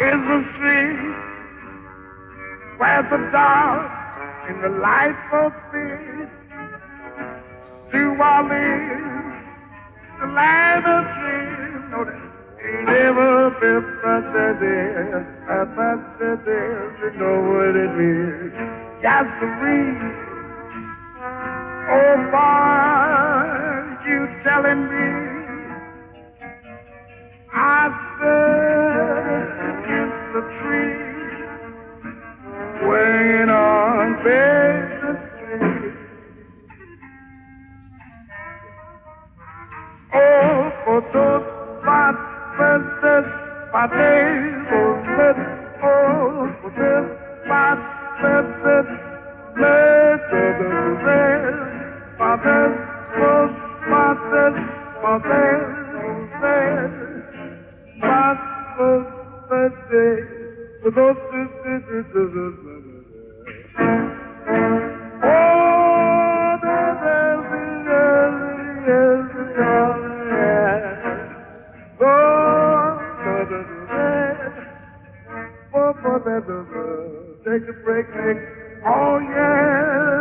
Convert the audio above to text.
is a sea where the dark and the light fulfill. New Orleans, the land of dreams. No, never been such a day, such a day to know what it means. Just the reason. Oh, boy, you telling me Oh, my days will slip. Oh, spots, princess, let the red. My best was my best, my best, best. For better take a break, Nick. Oh, yeah.